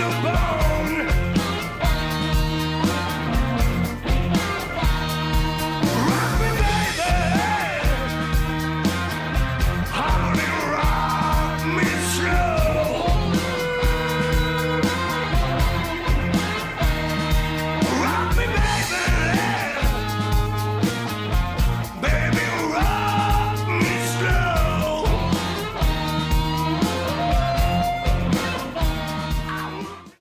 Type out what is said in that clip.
no a bone.